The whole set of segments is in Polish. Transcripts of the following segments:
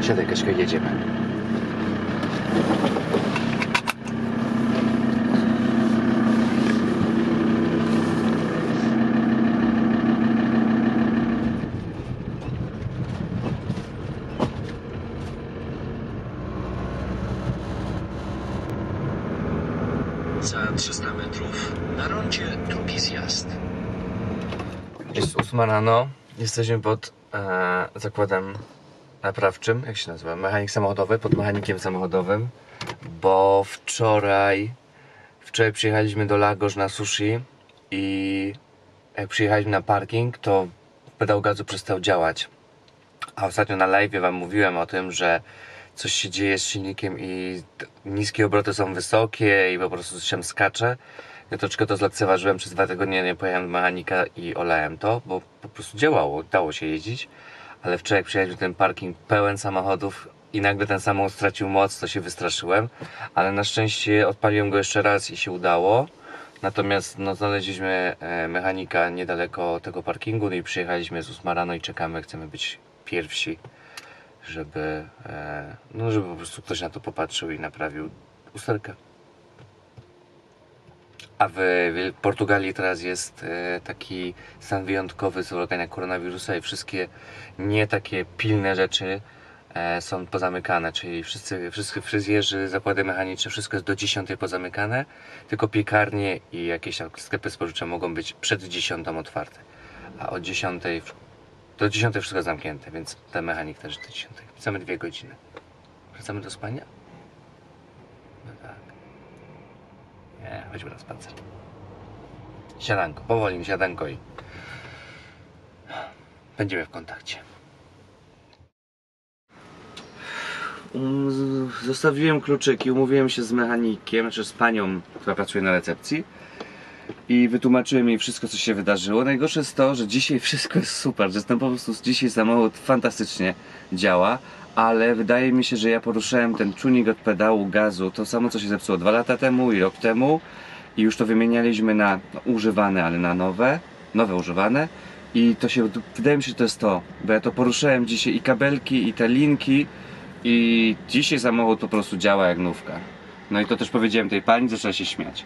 Siadaj, Kaśka, jedziemy. Za 8 rano. No. Jesteśmy pod e, zakładem naprawczym, jak się nazywa? Mechanik samochodowy, pod mechanikiem samochodowym, bo wczoraj wczoraj przyjechaliśmy do Lagos na sushi i jak przyjechaliśmy na parking, to pedał gazu przestał działać. A ostatnio na live wam mówiłem o tym, że coś się dzieje z silnikiem i niskie obroty są wysokie i po prostu coś tam skacze. Ja troszeczkę to zlekceważyłem przez dwa tygodnie, nie pojechałem do mechanika i olałem to, bo po prostu działało, dało się jeździć. Ale wczoraj na ten parking pełen samochodów i nagle ten samochód stracił moc, to się wystraszyłem. Ale na szczęście odpaliłem go jeszcze raz i się udało. Natomiast no, znaleźliśmy e, mechanika niedaleko tego parkingu no i przyjechaliśmy z 8 rano i czekamy, chcemy być pierwsi, żeby, e, no, żeby po prostu ktoś na to popatrzył i naprawił usterkę. A w Portugalii teraz jest e, taki stan wyjątkowy z ulegania koronawirusa i wszystkie nie takie pilne rzeczy e, są pozamykane, czyli wszyscy, wszyscy fryzjerzy, zakłady mechaniczne, wszystko jest do 10 pozamykane, tylko piekarnie i jakieś sklepy spożywcze mogą być przed 10 otwarte, a od 10 w- do 10 wszystko zamknięte, więc ten mechanik też do 10. Wracamy dwie godziny. Wracamy do spania? No tak. Nie, chodźmy na spacer. Siadanko, powoli siadanko i będziemy w kontakcie. Um, Zostawiłem kluczyki, umówiłem się z mechanikiem, znaczy z panią, która pracuje na recepcji i wytłumaczyłem jej wszystko, co się wydarzyło. Najgorsze jest to, że dzisiaj wszystko jest super, że po prostu dzisiaj samochód fantastycznie działa, ale wydaje mi się, że ja poruszałem ten czujnik od pedału gazu, to samo co się zepsuło dwa lata temu i rok temu i już to wymienialiśmy na no, używane, ale na nowe, nowe używane i to się, wydaje mi się, że to jest to, bo ja to poruszyłem dzisiaj i kabelki i te linki i dzisiaj samochód po prostu działa jak nówka. No i to też powiedziałem tej pani, zaczęła się śmiać.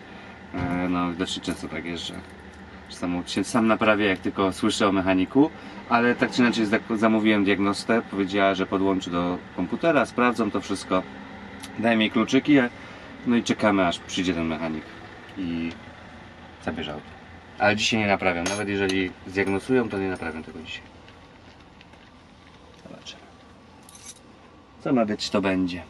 E, No, dosyć często tak jest, że samochód się sam naprawia, jak tylko słyszę o mechaniku, ale tak czy inaczej zamówiłem diagnostę, powiedziała, że podłączy do komputera, sprawdzą to wszystko, daję mi kluczyki, e, no i czekamy aż przyjdzie ten mechanik i zabierze auto. Ale dzisiaj nie naprawiam, nawet jeżeli zdiagnozują, to nie naprawiam tego dzisiaj. Zobaczymy. Co ma być, to będzie.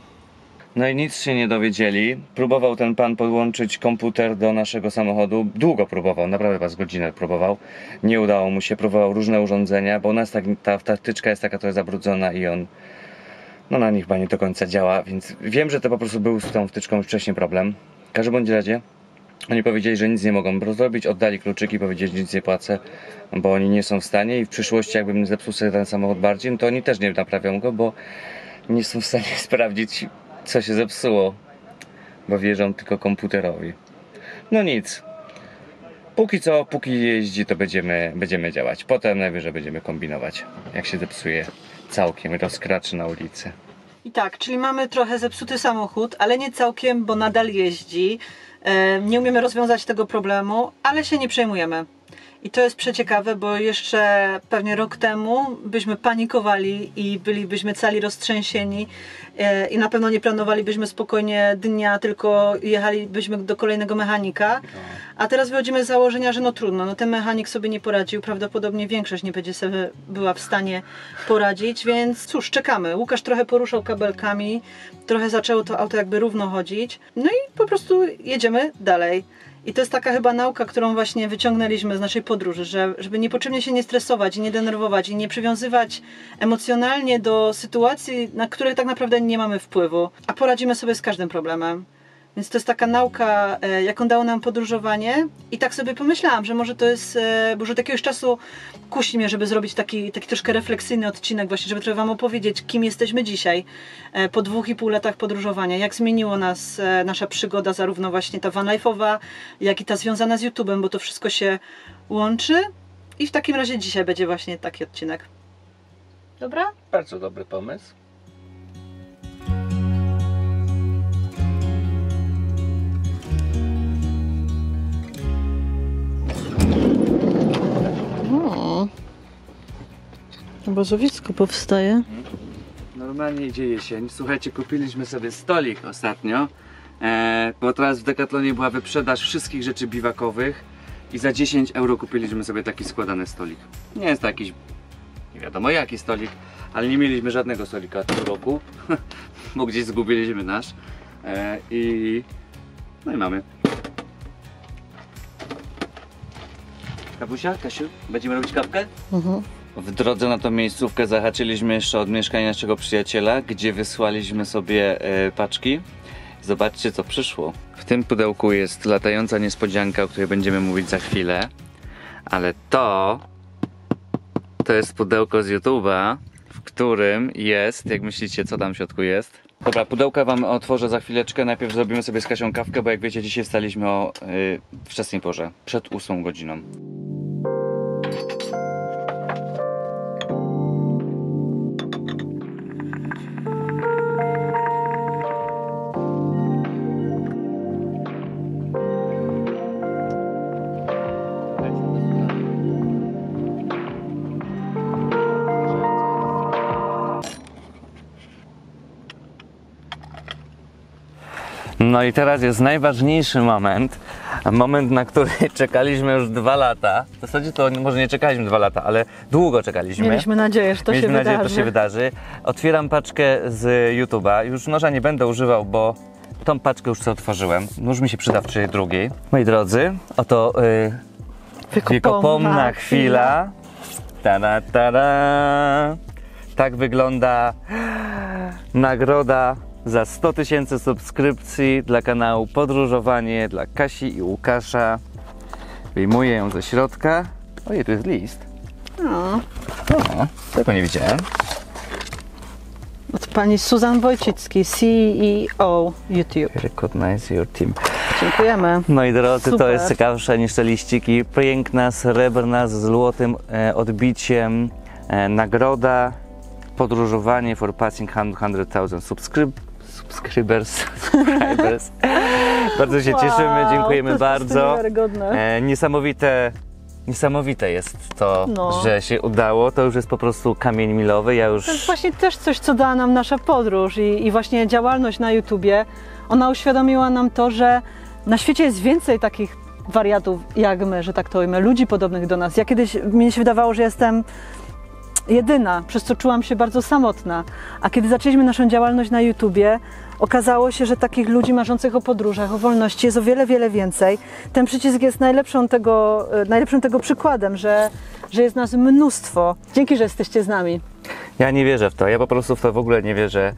No i nic się nie dowiedzieli. Próbował ten pan podłączyć komputer do naszego samochodu. Długo próbował, naprawdę was godzinę próbował. Nie udało mu się, próbował różne urządzenia, bo u nas ta, ta wtyczka jest taka trochę zabrudzona i on no na nich chyba nie do końca działa, więc wiem, że to po prostu był z tą wtyczką już wcześniej problem. W każdym bądź razie oni powiedzieli, że nic nie mogą zrobić, oddali kluczyki, powiedzieli, że nic nie płacę, bo oni nie są w stanie i w przyszłości jakbym zepsuł sobie ten samochód bardziej, no to oni też nie naprawią go, bo nie są w stanie sprawdzić, co się zepsuło, bo wierzą tylko komputerowi. No nic. Póki co, póki jeździ, to będziemy, będziemy działać. Potem najwyżej będziemy kombinować, jak się zepsuje całkiem, rozkraczy na ulicy. I tak, czyli mamy trochę zepsuty samochód, ale nie całkiem, bo nadal jeździ. E, Nie umiemy rozwiązać tego problemu, ale się nie przejmujemy. I to jest przeciekawe, bo jeszcze pewnie rok temu byśmy panikowali i bylibyśmy cali roztrzęsieni e, i na pewno nie planowalibyśmy spokojnie dnia, tylko jechalibyśmy do kolejnego mechanika. A teraz wychodzimy z założenia, że no trudno, no ten mechanik sobie nie poradził, prawdopodobnie większość nie będzie sobie była w stanie poradzić, więc cóż, czekamy. Łukasz trochę poruszał kabelkami, trochę zaczęło to auto jakby równo chodzić, no i po prostu jedziemy dalej. I to jest taka chyba nauka, którą właśnie wyciągnęliśmy z naszej podróży, że żeby niepotrzebnie się nie stresować nie denerwować i nie przywiązywać emocjonalnie do sytuacji, na które tak naprawdę nie mamy wpływu, a poradzimy sobie z każdym problemem. Więc to jest taka nauka, e, jaką dało nam podróżowanie. I tak sobie pomyślałam, że może to jest, e, bo już od jakiegoś czasu kusi mnie, żeby zrobić taki, taki troszkę refleksyjny odcinek, właśnie, żeby trochę Wam opowiedzieć, kim jesteśmy dzisiaj e, po dwóch i pół latach podróżowania. Jak zmieniło nas nasza przygoda, zarówno właśnie ta vanlife'owa, jak i ta związana z YouTube'em, bo to wszystko się łączy. I w takim razie dzisiaj będzie właśnie taki odcinek. Dobra? Bardzo dobry pomysł. Obozowisko powstaje. Normalnie idzie jesień. Słuchajcie, kupiliśmy sobie stolik ostatnio, e, bo teraz w Decathlonie była wyprzedaż wszystkich rzeczy biwakowych i za 10 euro kupiliśmy sobie taki składany stolik. Nie jest to jakiś, nie wiadomo jaki stolik, ale nie mieliśmy żadnego stolika w tym roku, bo gdzieś zgubiliśmy nasz e, i no i mamy. Kapusia, Kasiu, będziemy robić kawkę? Mhm. W drodze na tą miejscówkę zahaczyliśmy jeszcze od mieszkania naszego przyjaciela, gdzie wysłaliśmy sobie e, paczki. Zobaczcie co przyszło. W tym pudełku jest latająca niespodzianka, o której będziemy mówić za chwilę. Ale to to jest pudełko z YouTube'a, w którym jest, jak myślicie, co tam w środku jest? Dobra, pudełka wam otworzę za chwileczkę. Najpierw zrobimy sobie z Kasią kawkę, bo jak wiecie, dzisiaj wstaliśmy o y, wczesnej porze, przed 8 godziną. No i teraz jest najważniejszy moment, moment, na który czekaliśmy już dwa lata. W zasadzie to może nie czekaliśmy dwa lata, ale długo czekaliśmy. Mieliśmy nadzieję, że to Mieliśmy się nadzieję, wydarzy. że to się wydarzy. Otwieram paczkę z YouTube'a. Już noża nie będę używał, bo tą paczkę już sobie otworzyłem. Nóż mi się przyda w czyjej drugiej. Moi drodzy, oto y, wiekopomna chwila. Tada, tada. Tak wygląda nagroda za 100 tysięcy subskrypcji dla kanału Podróżowanie dla Kasi i Łukasza. Wyjmuję ją ze środka. Ojej, tu jest list. No, O, tego nie widziałem. od pani Suzan Wojcicki, CEO YouTube. Recognize your team. Dziękujemy. Moi drodzy, to Super. jest ciekawsze niż te liściki. Piękna, srebrna, z złotym e, odbiciem. E, nagroda, podróżowanie for passing 100,000 subskryb subscribers. subscribers. bardzo się cieszymy, Wow, dziękujemy to jest bardzo. E, niesamowite, niesamowite jest to, No. że się udało. To już jest po prostu kamień milowy. Ja już To jest właśnie też coś, co dała nam nasza podróż i, i właśnie działalność na YouTubie. Ona uświadomiła nam to, że na świecie jest więcej takich wariatów jak my, że tak to ujmę, ludzi podobnych do nas. Ja kiedyś, mi się wydawało, że jestem jedyna, przez co czułam się bardzo samotna. A kiedy zaczęliśmy naszą działalność na YouTubie, okazało się, że takich ludzi marzących o podróżach, o wolności jest o wiele, wiele więcej. Ten przycisk jest najlepszą tego, e, najlepszym tego przykładem, że, że jest nas mnóstwo. Dzięki, że jesteście z nami. Ja nie wierzę w to. Ja po prostu w to w ogóle nie wierzę,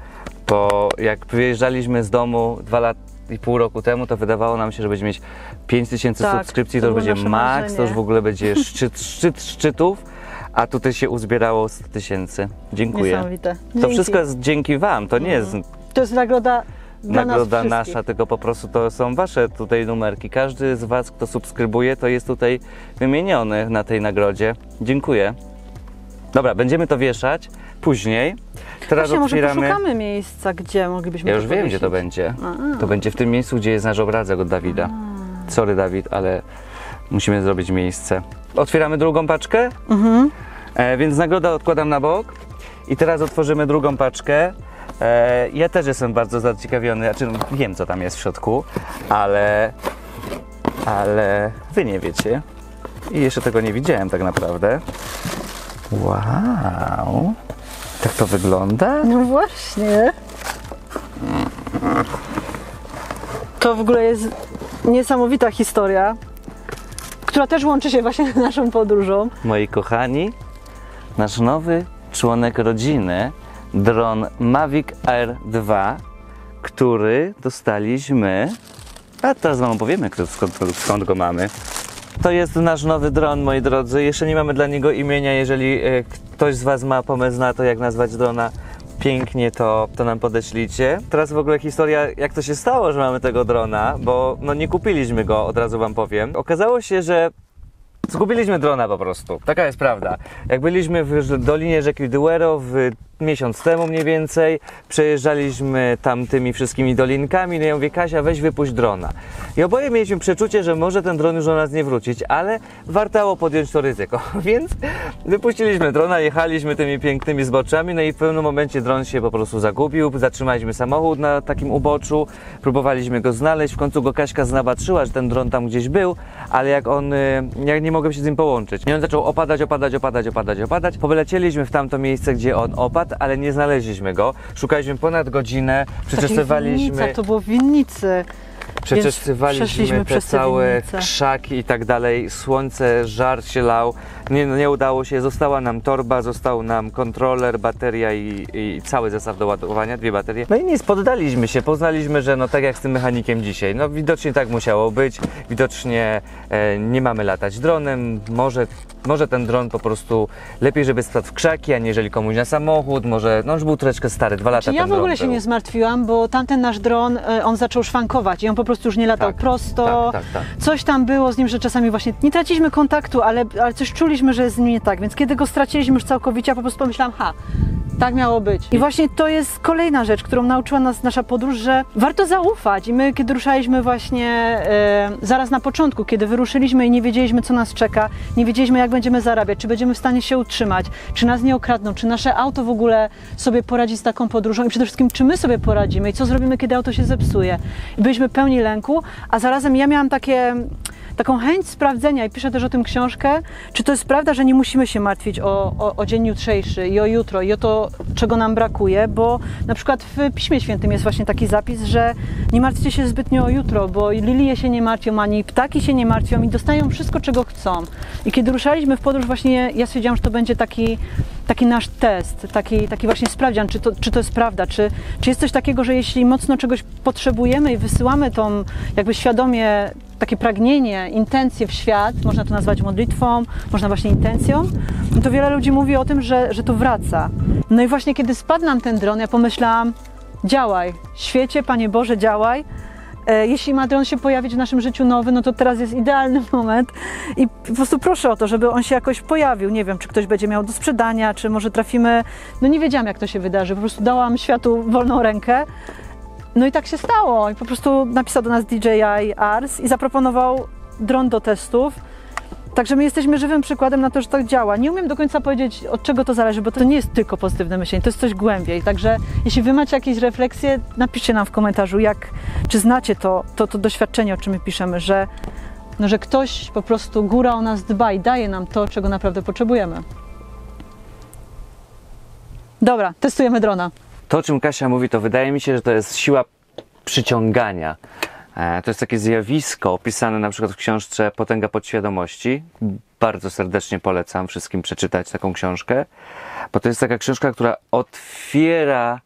bo jak wyjeżdżaliśmy z domu dwa lata i pół roku temu, to wydawało nam się, że będziemy mieć 5 tysięcy Tak, subskrypcji, to to, już będzie maks, marzenie. to już w ogóle będzie szczyt, szczyt szczytów, a tutaj się uzbierało 100 tysięcy. Dziękuję. Niesamowite. To Dzięki. wszystko jest dzięki Wam, to nie jest To jest nagroda dla nagroda nas nasza, wszystkich. tylko po prostu to są Wasze tutaj numerki. Każdy z Was, kto subskrybuje, to jest tutaj wymieniony na tej nagrodzie. Dziękuję. Dobra, będziemy to wieszać później. Teraz Właśnie, może otwieramy. poszukamy miejsca, gdzie moglibyśmy Ja to już wiem, gdzie to powiesić. będzie. A. To będzie w tym miejscu, gdzie jest nasz obrazek od Dawida. Sorry, Dawid, ale musimy zrobić miejsce. Otwieramy drugą paczkę, Mhm. e, więc nagrodę odkładam na bok. I teraz otworzymy drugą paczkę. E, ja też jestem bardzo zaciekawiony, znaczy no, wiem, co tam jest w środku, ale, ale wy nie wiecie. I jeszcze tego nie widziałem tak naprawdę. Wow. Tak to wygląda? No właśnie. To w ogóle jest niesamowita historia, która też łączy się właśnie z naszą podróżą. Moi kochani, nasz nowy członek rodziny, dron Mavic Air 2, który dostaliśmy. A teraz wam opowiemy, skąd, skąd go mamy. To jest nasz nowy dron, moi drodzy. Jeszcze nie mamy dla niego imienia. Jeżeli e, ktoś z Was ma pomysł na to, jak nazwać drona pięknie, to, to nam podeślijcie. Teraz w ogóle historia, jak to się stało, że mamy tego drona, bo no nie kupiliśmy go, od razu Wam powiem. Okazało się, że Zgubiliśmy drona po prostu. Taka jest prawda. Jak byliśmy w Dolinie Rzeki Duero w miesiąc temu mniej więcej, przejeżdżaliśmy tam tymi wszystkimi dolinkami, no ja mówię, Kasia, weź wypuść drona. I oboje mieliśmy przeczucie, że może ten dron już do nas nie wrócić, ale wartało podjąć to ryzyko. Więc wypuściliśmy drona, jechaliśmy tymi pięknymi zboczami, no i w pewnym momencie dron się po prostu zagubił, zatrzymaliśmy samochód na takim uboczu, próbowaliśmy go znaleźć, w końcu go Kaśka znabaczyła, że ten dron tam gdzieś był, ale jak on, y, ja nie mogłem się z nim połączyć. I on zaczął opadać, opadać, opadać, opadać, opadać. Polecieliśmy w tamto miejsce, gdzie on opadł, ale nie znaleźliśmy go. Szukaliśmy ponad godzinę, przeczesywaliśmy, Winnica, to było w winnicy. Przeczesywaliśmy te całe winnice. krzaki i tak dalej. Słońce, żar się lał. Nie, no nie udało się. Została nam torba, został nam kontroler, bateria i, i cały zestaw do ładowania, dwie baterie. No i nic, poddaliśmy się. Poznaliśmy, że no tak jak z tym mechanikiem dzisiaj. No widocznie tak musiało być. Widocznie e, nie mamy latać dronem. Może, może ten dron po prostu lepiej, żeby spadł w krzaki, aniżeli komuś na samochód. Może, no już był troszeczkę stary, dwa lata Czy ja w ogóle się był. nie zmartwiłam, bo tamten nasz dron, e, on zaczął szwankować i on po prostu już nie latał Tak, prosto. tak, tak, tak. Coś tam było z nim, że czasami właśnie nie traciliśmy kontaktu, ale, ale coś czuliśmy, że jest z nim nie tak. Więc kiedy go straciliśmy już całkowicie, ja po prostu pomyślałam, ha, tak miało być. I właśnie to jest kolejna rzecz, którą nauczyła nas nasza podróż, że warto zaufać. I my, kiedy ruszaliśmy właśnie e, zaraz na początku, kiedy wyruszyliśmy i nie wiedzieliśmy, co nas czeka, nie wiedzieliśmy, jak będziemy zarabiać, czy będziemy w stanie się utrzymać, czy nas nie okradną, czy nasze auto w ogóle sobie poradzi z taką podróżą i przede wszystkim, czy my sobie poradzimy i co zrobimy, kiedy auto się zepsuje. I byliśmy pełni lęku, a zarazem ja miałam takie taką chęć sprawdzenia i piszę też o tym książkę, czy to jest prawda, że nie musimy się martwić o, o, o dzień jutrzejszy i o jutro i o to, czego nam brakuje, bo na przykład w Piśmie Świętym jest właśnie taki zapis, że nie martwcie się zbytnio o jutro, bo lilie się nie martwią, ani ptaki się nie martwią i dostają wszystko, czego chcą. I kiedy ruszaliśmy w podróż właśnie, ja stwierdziłam, że to będzie taki, taki nasz test, taki, taki właśnie sprawdzian, czy to, czy to jest prawda, czy, czy jest coś takiego, że jeśli mocno czegoś potrzebujemy i wysyłamy tą jakby świadomie takie pragnienie, intencje w świat, można to nazwać modlitwą, można właśnie intencją, to wiele ludzi mówi o tym, że, że to wraca. No i właśnie kiedy spadł nam ten dron, ja pomyślałam, działaj, świecie, Panie Boże, działaj. E, Jeśli ma dron się pojawić w naszym życiu nowy, no to teraz jest idealny moment i po prostu proszę o to, żeby on się jakoś pojawił. Nie wiem, czy ktoś będzie miał do sprzedania, czy może trafimy. No nie wiedziałam, jak to się wydarzy. Po prostu dałam światu wolną rękę. No i tak się stało. I po prostu napisał do nas DJI Ars i zaproponował dron do testów. Także my jesteśmy żywym przykładem na to, że tak działa. Nie umiem do końca powiedzieć, od czego to zależy, bo to nie jest tylko pozytywne myślenie, to jest coś głębiej. Także jeśli wy macie jakieś refleksje, napiszcie nam w komentarzu, jak, czy znacie to, to, to doświadczenie, o czym my piszemy, że, no, że ktoś po prostu, góra o nas dba i daje nam to, czego naprawdę potrzebujemy. Dobra, testujemy drona. To, o czym Kasia mówi, to wydaje mi się, że to jest siła przyciągania. E, To jest takie zjawisko opisane na przykład w książce Potęga podświadomości. Bardzo serdecznie polecam wszystkim przeczytać taką książkę, bo to jest taka książka, która otwiera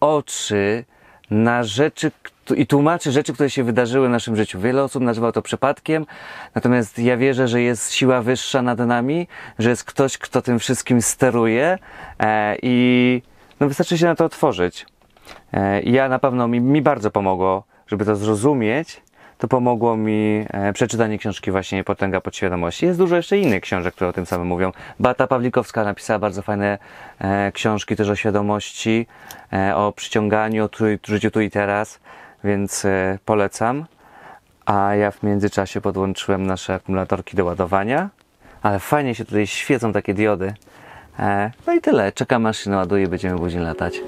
oczy na rzeczy i tłumaczy rzeczy, które się wydarzyły w naszym życiu. Wiele osób nazywa to przypadkiem, natomiast ja wierzę, że jest siła wyższa nad nami, że jest ktoś, kto tym wszystkim steruje e, i no wystarczy się na to otworzyć. E, ja na pewno mi, mi bardzo pomogło, żeby to zrozumieć. To pomogło mi e, przeczytanie książki właśnie Potęga Podświadomości. Jest dużo jeszcze innych książek, które o tym samym mówią. Bata Pawlikowska napisała bardzo fajne e, książki też o świadomości, e, o przyciąganiu, o życiu tu i teraz, więc polecam. A ja w międzyczasie podłączyłem nasze akumulatorki do ładowania, ale fajnie się tutaj świecą takie diody. No i tyle. Czekam aż się naładuje będziemy później latać.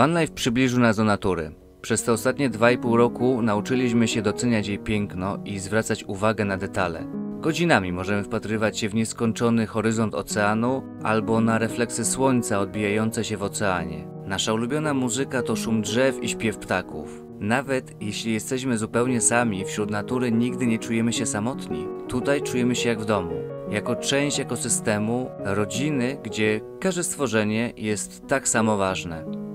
Van Life przybliżył nas do natury. Przez te ostatnie 2,5 roku nauczyliśmy się doceniać jej piękno i zwracać uwagę na detale. Godzinami możemy wpatrywać się w nieskończony horyzont oceanu albo na refleksy słońca odbijające się w oceanie. Nasza ulubiona muzyka to szum drzew i śpiew ptaków. Nawet jeśli jesteśmy zupełnie sami, wśród natury nigdy nie czujemy się samotni. Tutaj czujemy się jak w domu, jako część ekosystemu, rodziny, gdzie każde stworzenie jest tak samo ważne.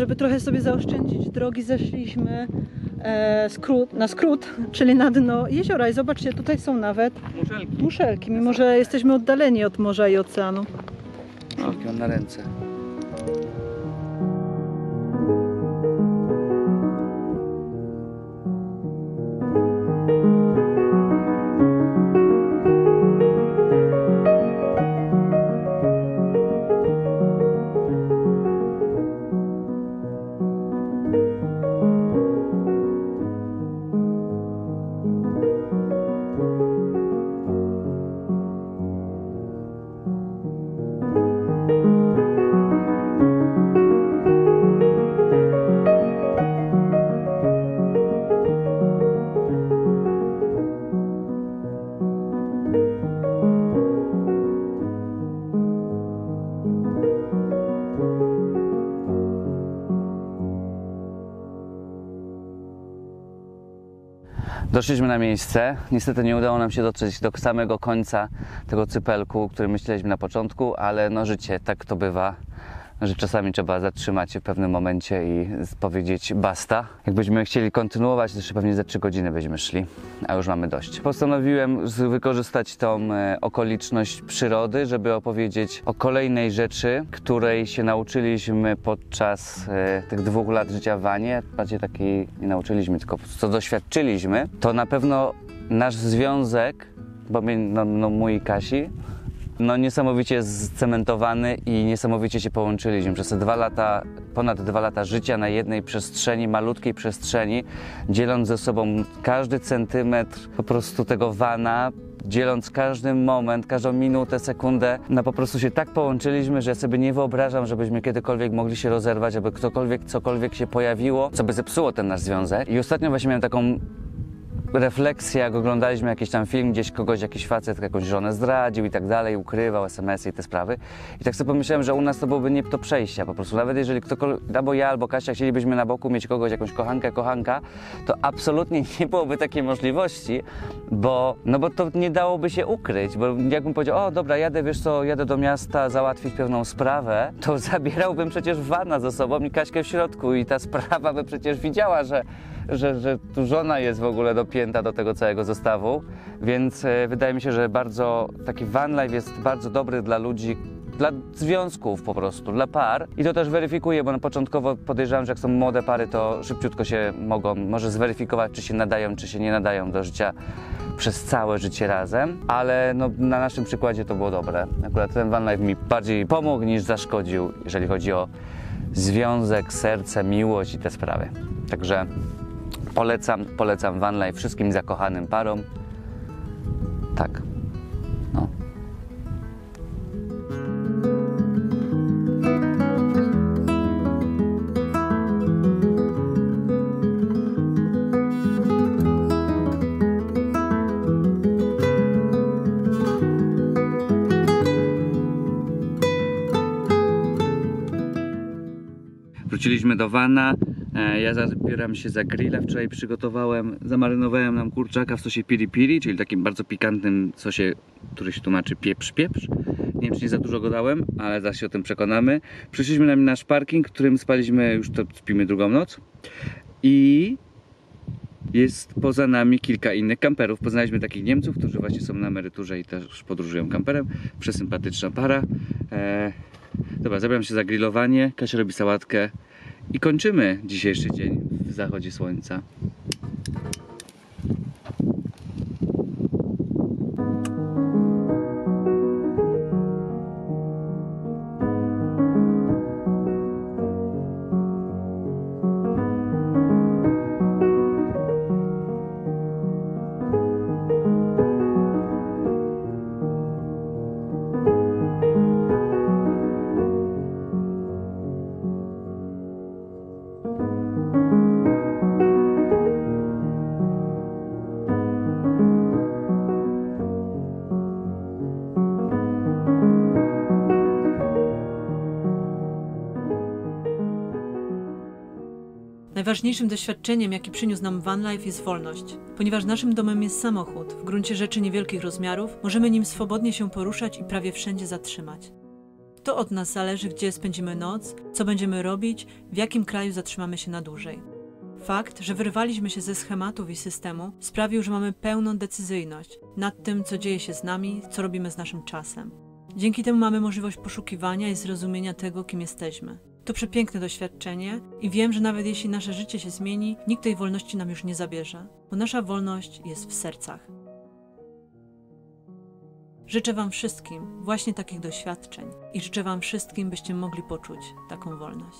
Żeby trochę sobie zaoszczędzić drogi, zeszliśmy e, skrót, na skrót, czyli na dno jeziora. I zobaczcie, tutaj są nawet Muszelki. muszelki, mimo że jesteśmy oddaleni od morza i oceanu. Muszelki mam na ręce. Doszliśmy na miejsce. Niestety nie udało nam się dotrzeć do samego końca tego cypelku, który myśleliśmy na początku, ale no życie, tak to bywa, że czasami trzeba zatrzymać się w pewnym momencie i powiedzieć basta. Jakbyśmy chcieli kontynuować, to jeszcze pewnie za 3 godziny byśmy szli, a już mamy dość. Postanowiłem wykorzystać tą e, okoliczność przyrody, żeby opowiedzieć o kolejnej rzeczy, której się nauczyliśmy podczas e, tych dwóch lat życia w Wanie. Bardziej takiej nie nauczyliśmy, tylko co doświadczyliśmy. To na pewno nasz związek, bo no, no mój i Kasi, no niesamowicie zcementowany i niesamowicie się połączyliśmy. Przez te dwa lata, ponad dwa lata życia na jednej przestrzeni, malutkiej przestrzeni, dzieląc ze sobą każdy centymetr po prostu tego wana, dzieląc każdy moment, każdą minutę, sekundę, no po prostu się tak połączyliśmy, że ja sobie nie wyobrażam, żebyśmy kiedykolwiek mogli się rozerwać, aby ktokolwiek, cokolwiek się pojawiło, co by zepsuło ten nasz związek. I ostatnio właśnie miałem taką refleksja, jak oglądaliśmy jakiś tam film, gdzieś kogoś, jakiś facet jakąś żonę zdradził i tak dalej, ukrywał SMS-y i te sprawy. I tak sobie pomyślałem, że u nas to byłoby nie do przejścia po prostu. Nawet jeżeli ktokolwiek, albo ja, albo Kasia chcielibyśmy na boku mieć kogoś, jakąś kochankę, kochanka, to absolutnie nie byłoby takiej możliwości, bo, no bo to nie dałoby się ukryć, bo jakbym powiedział, o dobra, jadę, wiesz co, jadę do miasta załatwić pewną sprawę, to zabierałbym przecież wana ze sobą i Kaśkę w środku i ta sprawa by przecież widziała, że że, że tu żona jest w ogóle do tego całego zestawu, więc e, wydaje mi się, że bardzo taki van life jest bardzo dobry dla ludzi, dla związków po prostu, dla par. I to też weryfikuję, bo na początkowo podejrzewam, że jak są młode pary, to szybciutko się mogą może zweryfikować, czy się nadają, czy się nie nadają do życia przez całe życie razem, ale no, na naszym przykładzie to było dobre. Akurat ten van life mi bardziej pomógł niż zaszkodził, jeżeli chodzi o związek, serce, miłość i te sprawy. Także polecam, polecam van life wszystkim zakochanym parom. Tak. No. Wróciliśmy do Wana. E, Ja zabieram się za grilla. Wczoraj przygotowałem, zamarynowałem nam kurczaka w sosie piri piri, czyli takim bardzo pikantnym sosie, który się tłumaczy pieprz pieprz. Nie wiem, czy nie za dużo go dałem, ale zaraz się o tym przekonamy. Przyszliśmy na nasz parking, którym spaliśmy, już to spimy drugą noc. I jest poza nami kilka innych kamperów. Poznaliśmy takich Niemców, którzy właśnie są na emeryturze i też podróżują kamperem. Przesympatyczna para. E, dobra, zabieram się za grillowanie. Kasia robi sałatkę. I kończymy dzisiejszy dzień w zachodzie słońca. Najważniejszym doświadczeniem, jaki przyniósł nam van life, jest wolność. Ponieważ naszym domem jest samochód, w gruncie rzeczy niewielkich rozmiarów, możemy nim swobodnie się poruszać i prawie wszędzie zatrzymać. To od nas zależy, gdzie spędzimy noc, co będziemy robić, w jakim kraju zatrzymamy się na dłużej. Fakt, że wyrwaliśmy się ze schematów i systemu, sprawił, że mamy pełną decyzyjność nad tym, co dzieje się z nami, co robimy z naszym czasem. Dzięki temu mamy możliwość poszukiwania i zrozumienia tego, kim jesteśmy. To przepiękne doświadczenie i wiem, że nawet jeśli nasze życie się zmieni, nikt tej wolności nam już nie zabierze, bo nasza wolność jest w sercach. Życzę Wam wszystkim właśnie takich doświadczeń i życzę Wam wszystkim, byście mogli poczuć taką wolność.